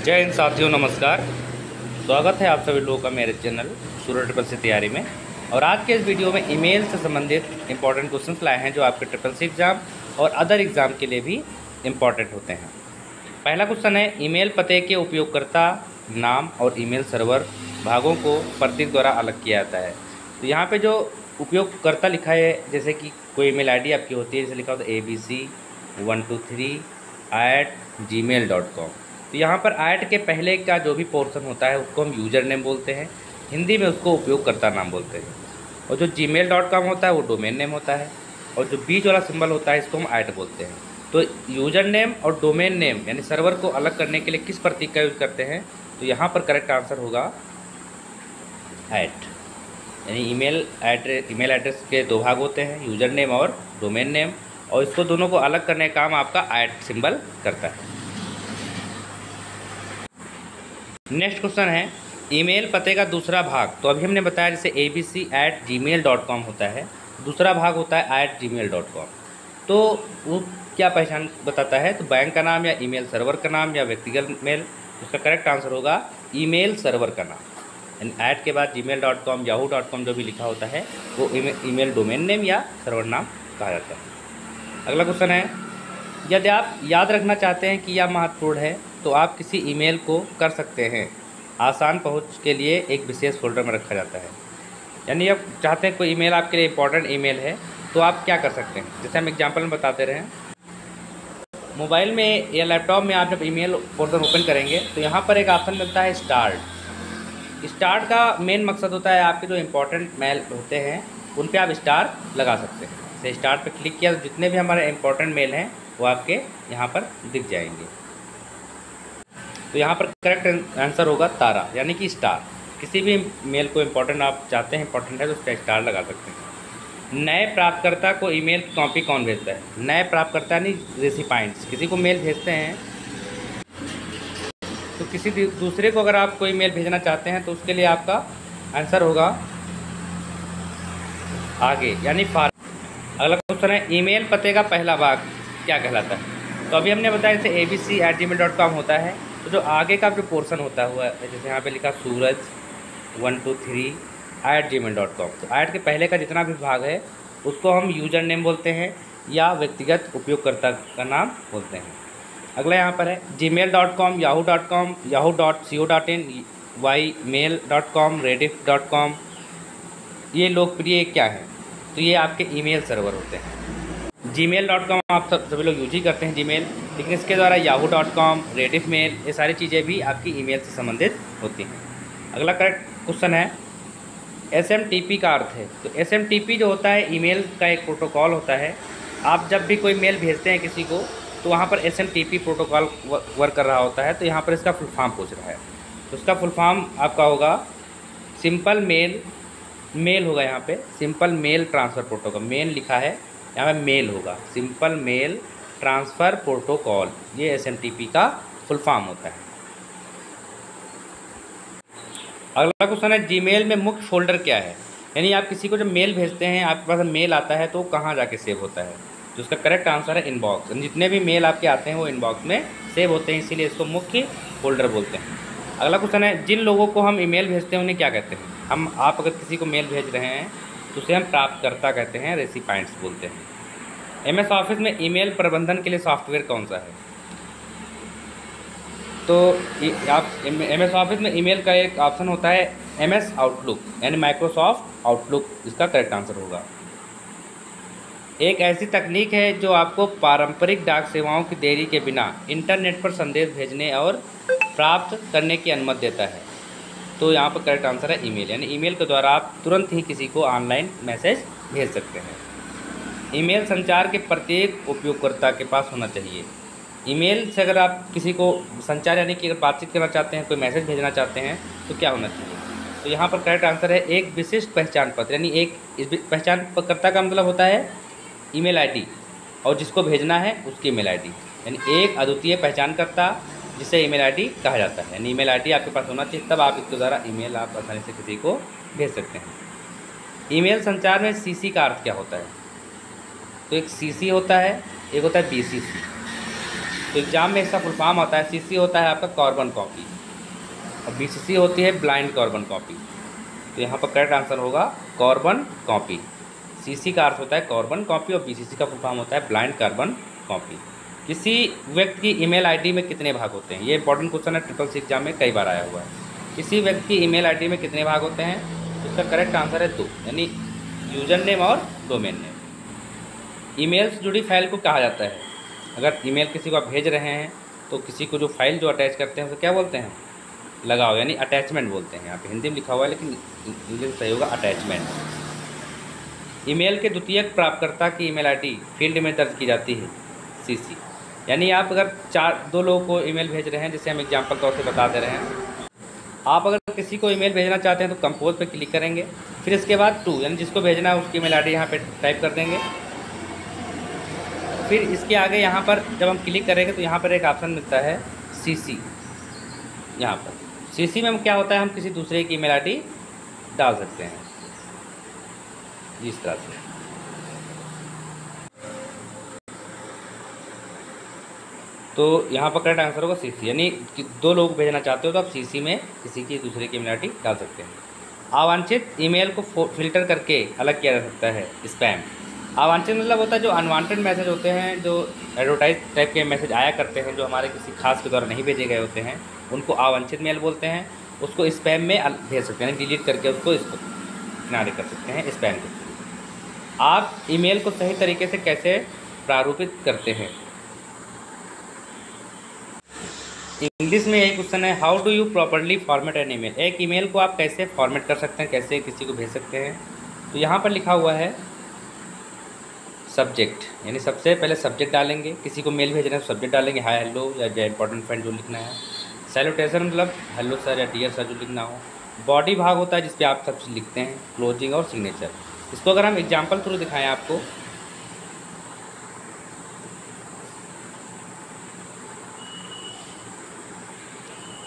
जय हिंद साथियों, नमस्कार। स्वागत है आप सभी लोगों का मेरे चैनल सूर्य ट्रिपल सी तैयारी में। और आज के इस वीडियो में ईमेल से संबंधित इंपॉर्टेंट क्वेश्चंस लाए हैं जो आपके ट्रिपल सी एग्ज़ाम और अदर एग्ज़ाम के लिए भी इंपॉर्टेंट होते हैं। पहला क्वेश्चन है, ईमेल पते के उपयोगकर्ता नाम और ईमेल सर्वर भागों को प्रतीक द्वारा अलग किया जाता है। तो यहाँ पर जो उपयोगकर्ता लिखा है, जैसे कि कोई ईमेल आईडी आपकी होती है, जैसे लिखा होता है A B C one two three at Gmail dot com तो यहाँ पर ऐड के पहले का जो भी पोर्सन होता है, उसको हम यूज़र नेम बोलते हैं। हिंदी में उसको उपयोगकर्ता नाम बोलते हैं। और जो जी मेल डॉट कॉम होता है, वो डोमेन नेम होता है। और जो बीच वाला सिंबल होता है, इसको हम ऐड बोलते हैं। तो यूज़र नेम और डोमेन नेम यानी सर्वर को अलग करने के लिए किस प्रतीक का यूज़ करते हैं? तो यहाँ पर करेक्ट आंसर होगा ऐट यानी ईमेल एड्रेस ईमेल एड्रेस के दो भाग होते हैं यूज़र नेम और डोमेन नेम और इसको दोनों को अलग करने का काम आपका ऐट सिंबल करता है। नेक्स्ट क्वेश्चन है, ईमेल पते का दूसरा भाग। तो अभी हमने बताया जैसे A B C at Gmail dot com होता है, दूसरा भाग होता है at Gmail dot com तो वो क्या पहचान बताता है? तो बैंक का नाम या ईमेल सर्वर का नाम या व्यक्तिगत मेल, उसका करेक्ट आंसर होगा ईमेल सर्वर का नाम। यानी ऐड के बाद Gmail dot com Yahoo dot com जो भी लिखा होता है, वो ईमेल डोमेन नेम या सर्वर नाम कहा जाता है। अगला क्वेश्चन है, यदि आप याद रखना चाहते हैं कि यह महत्वपूर्ण है तो आप किसी ईमेल को कर सकते हैं। आसान पहुँच के लिए एक विशेष फोल्डर में रखा जाता है। यानी आप चाहते हैं कोई ईमेल आपके लिए इंपॉर्टेंट ईमेल है तो आप क्या कर सकते हैं? जैसे हम एग्जांपल में बताते रहे। मोबाइल में या लैपटॉप में आप जब ईमेल पोर्टल ओपन करेंगे तो यहाँ पर एक ऑप्शन मिलता है स्टार्ट। स्टार्ट का मेन मकसद होता है आपके जो इम्पोर्टेंट मेल होते हैं, उन पर आप स्टार लगा सकते हैं। जैसे स्टार्ट पर क्लिक किया तो जितने भी हमारे इंपॉर्टेंट मेल हैं, वो आपके यहाँ पर दिख जाएँगे। तो यहाँ पर करेक्ट आंसर होगा तारा, यानी कि स्टार किसी भी मेल को इम्पोर्टेंट आप चाहते हैं इंपॉर्टेंट है तो उसका स्टार लगा सकते हैं। नए प्राप्तकर्ता को ईमेल कॉपी कौन भेजता है? नए प्राप्तकर्ता यानी रेसिपाइंट्स किसी को मेल भेजते हैं तो किसी दूसरे को अगर आप कोई मेल भेजना चाहते हैं तो उसके लिए आपका आंसर होगा आगे, यानी फार अगला क्वेश्चन है ईमेल पते का पहला भाग क्या कहलाता है? तो अभी हमने बताया जैसे A B C at Gmail dot com होता है। तो जो आगे का जो पोर्सन होता हुआ है, जैसे यहाँ पे लिखा Suraj one two three at Gmail dot com तो ऐड के पहले का जितना भी भाग है, उसको हम यूज़र नेम बोलते हैं या व्यक्तिगत उपयोगकर्ता का नाम बोलते हैं। अगला यहाँ पर है Gmail dot com Yahoo dot com Yahoo dot C O dot in Y mail dot com Rediff dot com ये लोकप्रिय क्या है? तो ये आपके ईमेल सर्वर होते हैं। जी मेल डॉट कॉम आप सब सभी लोग यूज़ ही करते हैं जी मेल लेकिन इसके द्वारा Yahoo dot com Rediff mail ये सारी चीज़ें भी आपकी ईमेल से संबंधित होती हैं। अगला करेक्ट क्वेश्चन है एस एम टी पी का अर्थ है। तो एस एम टी पी जो होता है ईमेल का एक प्रोटोकॉल होता है। आप जब भी कोई मेल भेजते हैं किसी को तो वहाँ पर S M T P protocol work कर रहा होता है। तो यहाँ पर इसका फुल फॉर्म पूछ रहा है। तो उसका फुल फॉर्म आपका होगा सिंपल मेल मेल होगा यहाँ पे simple mail transfer protocol mail लिखा है यहाँ पे मेल होगा। सिंपल मेल ट्रांसफ़र प्रोटोकॉल ये एसएमटीपी का फुल फॉर्म होता है। अगला क्वेश्चन है जीमेल में मुख्य फोल्डर क्या है? यानी आप किसी को जब मेल भेजते हैं, आपके पास मेल आता है तो कहाँ जाके सेव होता है? तो उसका करेक्ट आंसर है इनबॉक्स जितने भी मेल आपके आते हैं, वो इनबॉक्स में सेव होते हैं, इसीलिए इसको मुख्य फोल्डर बोलते हैं। अगला क्वेश्चन है, जिन लोगों को हम ईमेल भेजते हैं, उन्हें क्या कहते हैं? हम, आप अगर किसी को मेल भेज रहे हैं उसे हम प्राप्तकर्ता कहते हैं रेसिपाइंट्स बोलते हैं। एम एस ऑफ़िस में ईमेल प्रबंधन के लिए सॉफ्टवेयर कौन सा है? तो आप एम एस ऑफ़िस में ईमेल का एक ऑप्शन होता है एम एस आउटलुक यानी माइक्रोसॉफ्ट आउटलुक इसका करेक्ट आंसर होगा। एक ऐसी तकनीक है जो आपको पारंपरिक डाक सेवाओं की देरी के बिना इंटरनेट पर संदेश भेजने और प्राप्त करने की अनुमति देता है। तो यहाँ पर करेक्ट आंसर है ईमेल यानी ईमेल के द्वारा आप तुरंत ही किसी को ऑनलाइन मैसेज भेज सकते हैं। ईमेल संचार के प्रत्येक उपयोगकर्ता के पास होना चाहिए। ईमेल से अगर आप किसी को संचार, यानी कि अगर बातचीत करना चाहते हैं, कोई मैसेज भेजना चाहते हैं तो क्या होना चाहिए? तो यहाँ पर करेक्ट आंसर है एक विशिष्ट पहचान पत्र, यानी एक पहचान कर्ता का मतलब होता है ईमेल आईडी और जिसको भेजना है उसकी ईमेल आईडी यानी एक अद्वितीय पहचानकर्ता जिसे ईमेल आईडी कहा जाता है। यानी ईमेल आईडी आपके पास होना चाहिए, तब आप इसके द्वारा ईमेल आप आसानी से किसी को भेज सकते हैं। ईमेल संचार में सीसी का अर्थ क्या होता है? तो एक सीसी होता है, एक होता है बीसीसी तो एग्ज़ाम में इसका फुल आता है। सी होता है आपका कार्बन कॉपी और बीसीसी होती है ब्लाइंड कार्बन कॉपी तो यहाँ पर करेक्ट आंसर होगा कार्बन कॉपी सी का अर्थ होता है कार्बन कॉपी और बीसीसी का फुल फॉर्म होता है ब्लाइंड कार्बन कॉपी किसी व्यक्ति की ईमेल आईडी में कितने भाग होते हैं? ये इंपॉर्टेंट क्वेश्चन है ट्रिपल सी एग्ज़ाम में कई बार आया हुआ है। किसी व्यक्ति की ईमेल आईडी में कितने भाग होते हैं? इसका करेक्ट आंसर है दो, यानी यूज़र नेम और डोमेन नेम ईमेल से जुड़ी फ़ाइल को कहा जाता है। अगर ईमेल किसी को आप भेज रहे हैं तो किसी को जो फ़ाइल जो अटैच करते हैं, उसे क्या बोलते हैं? लगाओ यानी अटैचमेंट बोलते हैं। यहाँ पे हिंदी में लिखा हुआ है, लेकिन इंग्लिश सही होगा अटैचमेंट ईमेल के द्वितीयक प्राप्तकर्ता की ईमेल आईडी फ़ील्ड में दर्ज की जाती है सीसी यानी आप अगर चार, दो लोगों को ईमेल भेज रहे हैं, जैसे हम एग्जांपल तौर से बता दे रहे हैं, आप अगर किसी को ईमेल भेजना चाहते हैं तो कंपोज पर क्लिक करेंगे। फिर इसके बाद टू यानी जिसको भेजना है, उसकी ईमेल आईडी यहाँ पे टाइप कर देंगे। फिर इसके आगे यहाँ पर जब हम क्लिक करेंगे तो यहाँ पर एक ऑप्शन मिलता है सी सी यहाँ पर। सी सी में क्या होता है, हम किसी दूसरे की ईमेल आईडी डाल सकते हैं। इस तरह से। तो यहाँ पर करेक्ट आंसर होगा सी सी यानी दो लोग भेजना चाहते हो तो आप सी सी में किसी की दूसरे की आई डाल सकते हैं। अवांछित ईमेल को फ़िल्टर करके अलग किया जा सकता है स्पैम अवांछित मतलब होता है जो अनवांटेड मैसेज होते हैं, जो एडवर्टाइज टाइप के मैसेज आया करते हैं, जो हमारे किसी खास के द्वारा नहीं भेजे गए होते हैं, उनको अवांछित मेल बोलते हैं, उसको स्पैम में भेज सकते हैं डिलीट करके उसको किनारे कर सकते हैं स्पैम के आप ईमेल को सही तरीके से कैसे प्रारूपित करते हैं? इंग्लिश में यही क्वेश्चन है how do you properly format an email एक ईमेल को आप कैसे फॉर्मेट कर सकते हैं, कैसे किसी को भेज सकते हैं? तो यहाँ पर लिखा हुआ है सब्जेक्ट यानी सबसे पहले सब्जेक्ट डालेंगे, किसी को मेल भेजना है तो सब्जेक्ट डालेंगे हाई हेलो या जय इंपॉर्टेंट फ्रेंड जो लिखना है। सेलोटेशन मतलब हेलो सर या डियर सर जो लिखना हो। बॉडी भाग होता है जिसपे आप सब लिखते हैं क्लोजिंग और सिग्नेचर इसको अगर हम एग्ज़ाम्पल थ्रू दिखाएँ आपको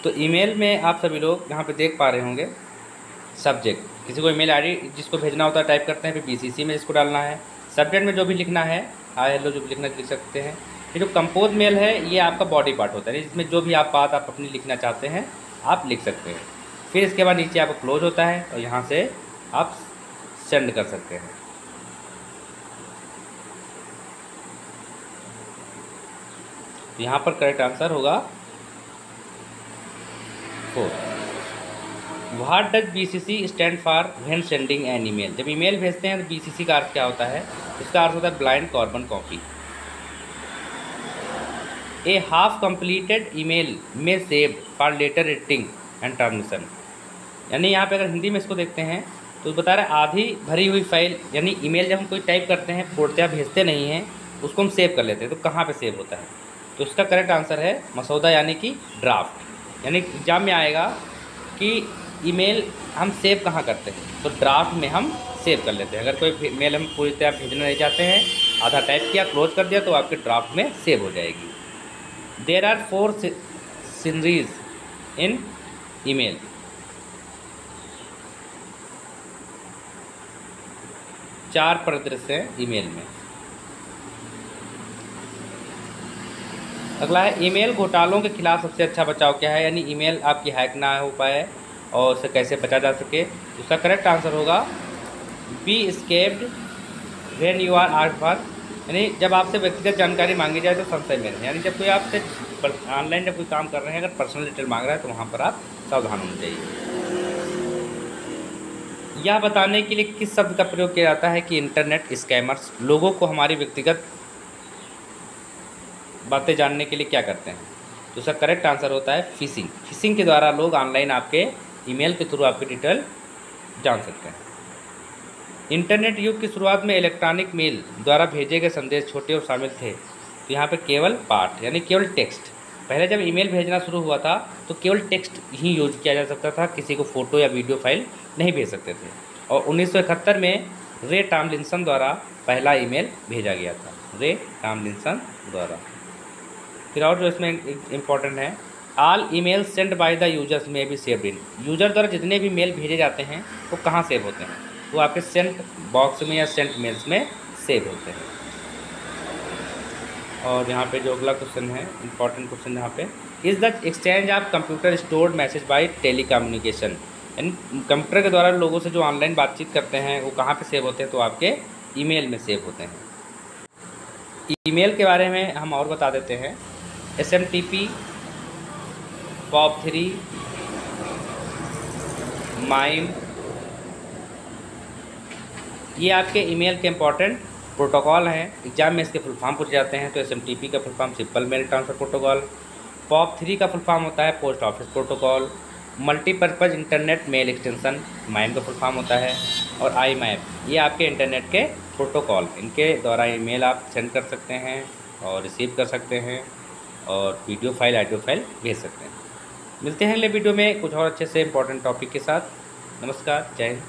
तो ईमेल में आप सभी लोग यहाँ पे देख पा रहे होंगे सब्जेक्ट किसी को ईमेल आईडी जिसको भेजना होता है टाइप करते हैं, फिर बीसीसी में इसको डालना है। सब्जेक्ट में जो भी लिखना है हाई हेलो जो भी लिखना लिख सकते हैं। ये जो कंपोज मेल है, ये आपका बॉडी पार्ट होता है। इसमें जो भी आप बात आप अपनी लिखना चाहते हैं, आप लिख सकते हैं। फिर इसके बाद नीचे आपको क्लोज होता है और यहाँ से आप सेंड कर सकते हैं। यहाँ पर करेक्ट आंसर होगा। For what does B C C stand for when sending an email जब ईमेल भेजते हैं तो बी सी सी का अर्थ क्या होता है? इसका अर्थ होता है blind carbon copy a half completed email में save for later editing and transmission यानी यहाँ पे अगर हिंदी में इसको देखते हैं तो बता रहे आधी भरी हुई फ़ाइल यानी ईमेल जब हम कोई टाइप करते हैं फोड़ते या भेजते नहीं हैं, उसको हम सेव कर लेते हैं। तो कहाँ पे सेव होता है? तो इसका करेक्ट आंसर है मसौदा, यानी कि ड्राफ्ट यानी एग्ज़ाम में आएगा कि ईमेल हम सेव कहाँ करते हैं? तो ड्राफ्ट में हम सेव कर लेते हैं। अगर कोई मेल हम पूरी तरह भेजना नहीं चाहते हैं, आधा टाइप किया क्लोज कर दिया तो आपके ड्राफ्ट में सेव हो जाएगी। There are four scenarios in email चार परिदृश्य ईमेल में। अगला है, ईमेल घोटालों के खिलाफ सबसे अच्छा बचाव क्या है? यानी ईमेल आपकी हैक ना हो पाए और उसे कैसे बचा जा सके? उसका करेक्ट आंसर होगा be escaped when you are out for यानी जब आपसे व्यक्तिगत जानकारी मांगी जाए तो संशय में यानी जब कोई आपसे ऑनलाइन जब कोई काम कर रहे हैं, अगर पर्सनल डिटेल मांग रहा है तो वहाँ पर आप सावधान होना चाहिए। यह बताने के लिए किस शब्द का प्रयोग किया जाता है कि इंटरनेट स्कैमर्स लोगों को हमारी व्यक्तिगत बातें जानने के लिए क्या करते हैं? तो उसका करेक्ट आंसर होता है फिशिंग फिशिंग के द्वारा लोग ऑनलाइन आपके ईमेल के थ्रू आपकी डिटेल जान सकते हैं. इंटरनेट युग की शुरुआत में इलेक्ट्रॉनिक मेल द्वारा भेजे गए संदेश छोटे और शामिल थे. तो यहाँ पर केवल पाठ, यानी केवल टेक्स्ट पहले जब ईमेल भेजना शुरू हुआ था तो केवल टेक्स्ट ही यूज़ किया जा सकता था. किसी को फ़ोटो या वीडियो फ़ाइल नहीं भेज सकते थे. और उन्नीस सौ इकहत्तर में रे टामलिनसन द्वारा पहला ईमेल भेजा गया था. रे टामलिनसन द्वारा. फिर और जो इसमें इम्पोर्टेंट है all email send by the users में भी सेव्ड इन यूज़र द्वारा जितने भी मेल भेजे जाते हैं, वो कहाँ सेव होते हैं? वो आपके सेंट बॉक्स में या सेंट मेल्स में सेव होते हैं। और यहाँ पे जो अगला क्वेश्चन है इंपॉर्टेंट क्वेश्चन यहाँ पे is the exchange of computer stored message by telecommunication यानी कंप्यूटर के द्वारा लोगों से जो ऑनलाइन बातचीत करते हैं, वो कहाँ पे सेव होते हैं? तो आपके ईमेल में सेव होते हैं। ईमेल के बारे में हम और बता देते हैं। S M T P POP three MIME ये आपके ईमेल के इंपॉर्टेंट प्रोटोकॉल हैं। एग्ज़ाम में इसके फुल फॉर्म पूछ जाते हैं तो एस एम टी पी का full form simple mail transfer protocol POP three का फुल फॉर्म होता है post office protocol multipurpose internet mail extension MIME का फुल फॉर्म होता है, और आई मैप ये आपके इंटरनेट के प्रोटोकॉल इनके द्वारा ईमेल आप सेंड कर सकते हैं और रिसीव कर सकते हैं। और वीडियो फ़ाइल, ऑडियो फ़ाइल भेज सकते हैं। मिलते हैं अगले वीडियो में कुछ और अच्छे से इंपॉर्टेंट टॉपिक के साथ। नमस्कार, जय हिंद।